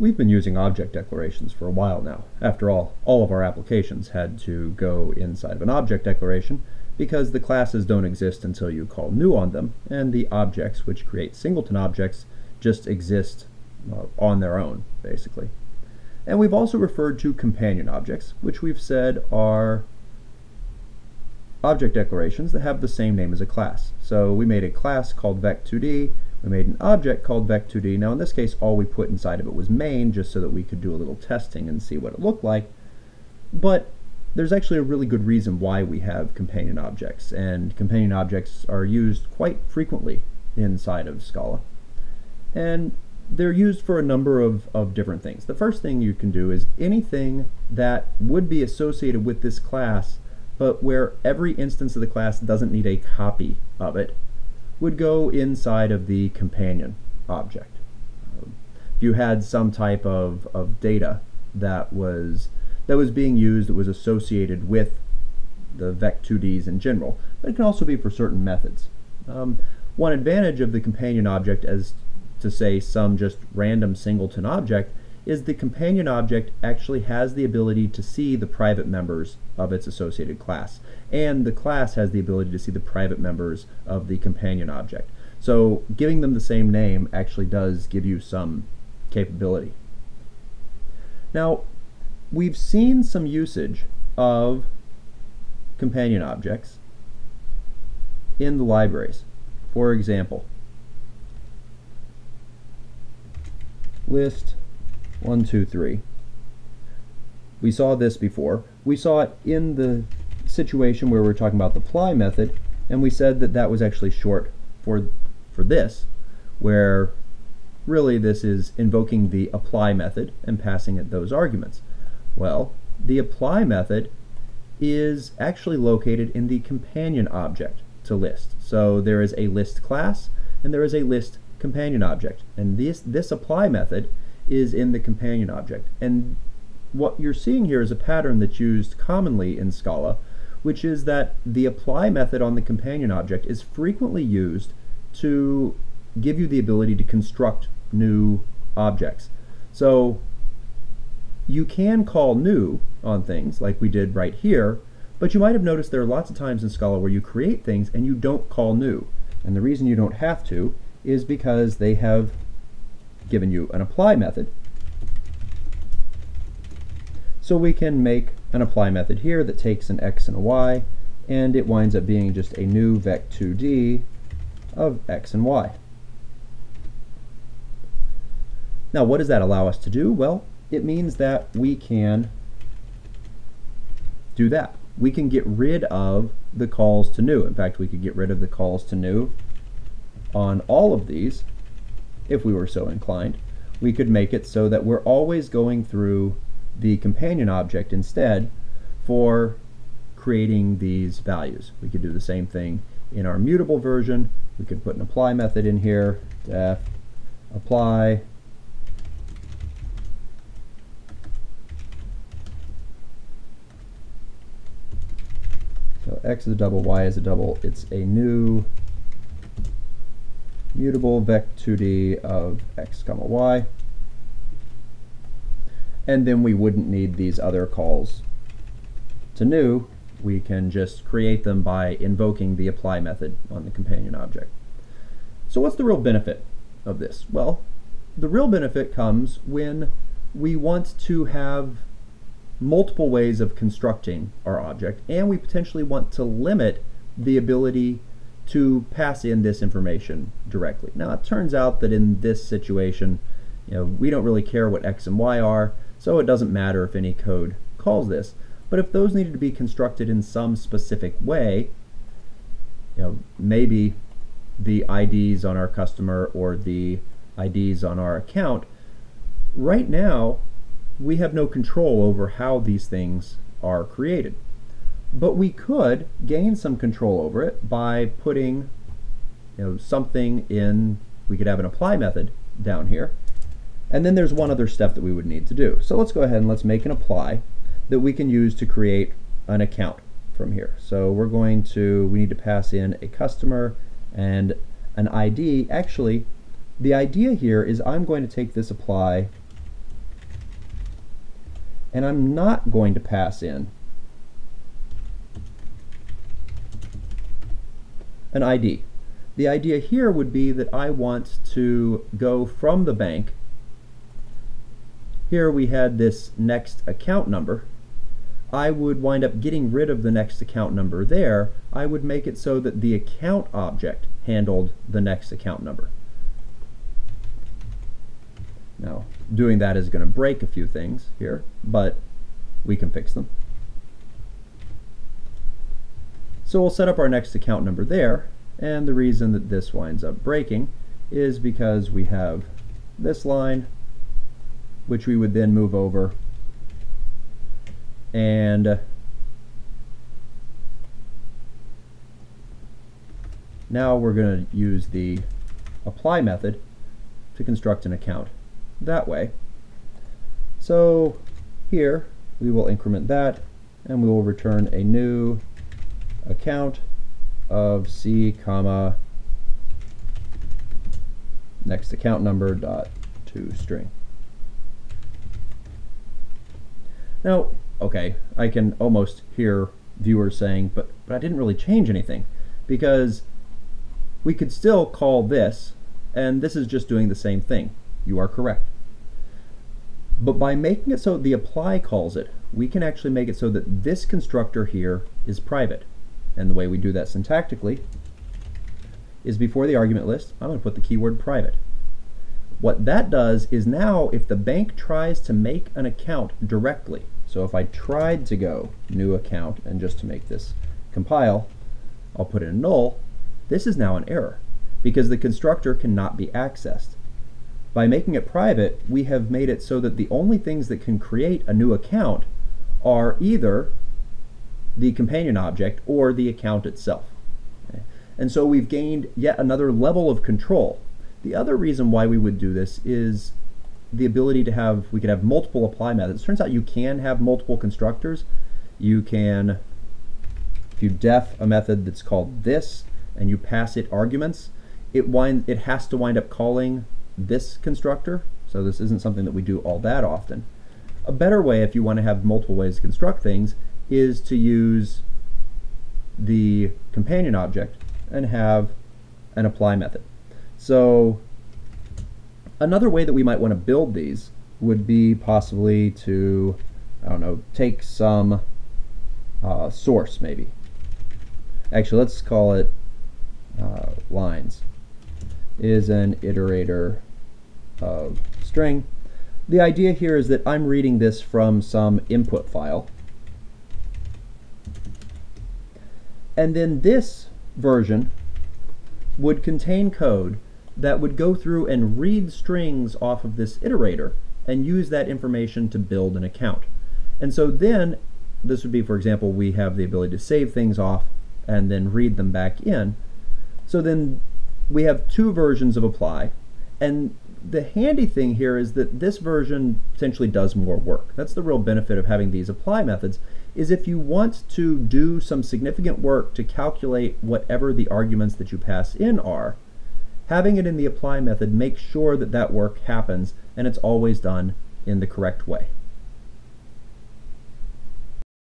We've been using object declarations for a while now. After all, all of our applications had to go inside of an object declaration because the classes don't exist until you call new on them, and the objects, which create singleton objects, just exist uh, on their own, basically. And we've also referred to companion objects, which we've said are object declarations that have the same name as a class. So we made a class called vec2d, we made an object called vec2d. Now in this case all we put inside of it was main just so that we could do a little testing and see what it looked like. But there's actually a really good reason why we have companion objects and companion objects are used quite frequently inside of Scala. And they're used for a number of, of different things. The first thing you can do is anything that would be associated with this class but where every instance of the class doesn't need a copy of it would go inside of the companion object. if you had some type of, of data that was that was being used that was associated with the vec2ds in general, but it can also be for certain methods. Um, one advantage of the companion object as to say some just random singleton object is the companion object actually has the ability to see the private members of its associated class. And the class has the ability to see the private members of the companion object. So giving them the same name actually does give you some capability. Now, we've seen some usage of companion objects in the libraries. For example, list one, two, three. We saw this before. We saw it in the situation where we are talking about the apply method, and we said that that was actually short for, for this, where really this is invoking the apply method and passing it those arguments. Well, the apply method is actually located in the companion object to list. So there is a list class and there is a list companion object. And this, this apply method is in the companion object. And what you're seeing here is a pattern that's used commonly in Scala, which is that the apply method on the companion object is frequently used to give you the ability to construct new objects. So you can call new on things like we did right here, but you might have noticed there are lots of times in Scala where you create things and you don't call new. And the reason you don't have to is because they have given you an apply method. So we can make an apply method here that takes an x and a y, and it winds up being just a new vec2d of x and y. Now what does that allow us to do? Well, it means that we can do that. We can get rid of the calls to new. In fact, we could get rid of the calls to new on all of these if we were so inclined, we could make it so that we're always going through the companion object instead for creating these values. We could do the same thing in our mutable version. We could put an apply method in here, def apply So x is a double, y is a double. It's a new mutable vec2d of x comma y. And then we wouldn't need these other calls to new. We can just create them by invoking the apply method on the companion object. So what's the real benefit of this? Well, the real benefit comes when we want to have multiple ways of constructing our object and we potentially want to limit the ability to pass in this information directly. Now it turns out that in this situation, you know, we don't really care what x and y are, so it doesn't matter if any code calls this. But if those needed to be constructed in some specific way, you know, maybe the IDs on our customer or the IDs on our account, right now we have no control over how these things are created. But we could gain some control over it by putting you know, something in, we could have an apply method down here. And then there's one other step that we would need to do. So let's go ahead and let's make an apply that we can use to create an account from here. So we're going to, we need to pass in a customer and an ID. Actually, the idea here is I'm going to take this apply and I'm not going to pass in an ID. The idea here would be that I want to go from the bank. Here we had this next account number. I would wind up getting rid of the next account number there. I would make it so that the account object handled the next account number. Now, doing that is going to break a few things here, but we can fix them. So we'll set up our next account number there, and the reason that this winds up breaking is because we have this line, which we would then move over, and now we're going to use the apply method to construct an account that way. So here we will increment that and we will return a new account of C comma next account number dot to string. Now, okay, I can almost hear viewers saying, but, but I didn't really change anything because we could still call this and this is just doing the same thing. You are correct. But by making it so the apply calls it, we can actually make it so that this constructor here is private. And the way we do that syntactically is before the argument list, I'm going to put the keyword private. What that does is now if the bank tries to make an account directly, so if I tried to go new account and just to make this compile, I'll put in a null, this is now an error because the constructor cannot be accessed. By making it private, we have made it so that the only things that can create a new account are either the companion object or the account itself. Okay? And so we've gained yet another level of control. The other reason why we would do this is the ability to have, we could have multiple apply methods. It turns out you can have multiple constructors. You can, if you def a method that's called this and you pass it arguments, it wind, it has to wind up calling this constructor, so this isn't something that we do all that often. A better way, if you want to have multiple ways to construct things, is to use the companion object and have an apply method. So another way that we might want to build these would be possibly to, I don't know, take some uh, source maybe. Actually, let's call it uh, lines is an iterator of string. The idea here is that I'm reading this from some input file. And then this version would contain code that would go through and read strings off of this iterator and use that information to build an account. And so then, this would be, for example, we have the ability to save things off and then read them back in. So then we have two versions of apply, and the handy thing here is that this version potentially does more work. That's the real benefit of having these apply methods, is if you want to do some significant work to calculate whatever the arguments that you pass in are, having it in the apply method makes sure that that work happens and it's always done in the correct way.